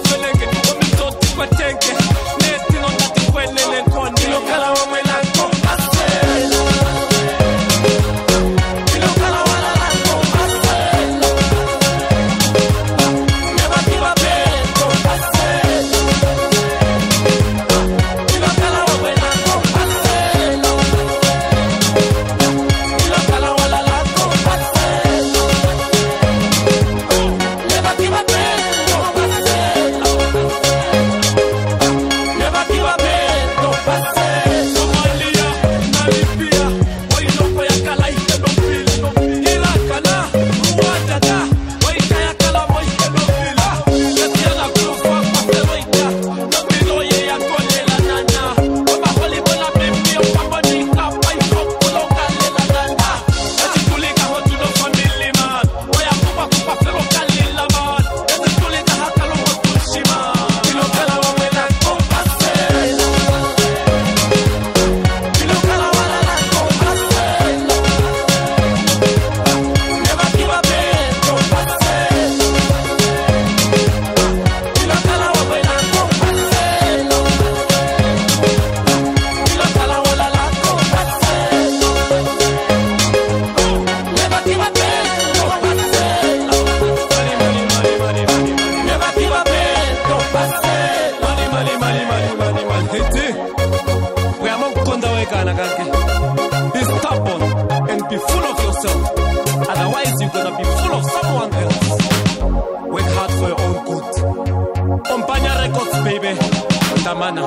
fenege Omi to ti pa tenke kana kanke be stubborn and be full of yourself. Otherwise you're gonna be full of someone else. Work hard for your own good. Ombanya records baby. Ndamana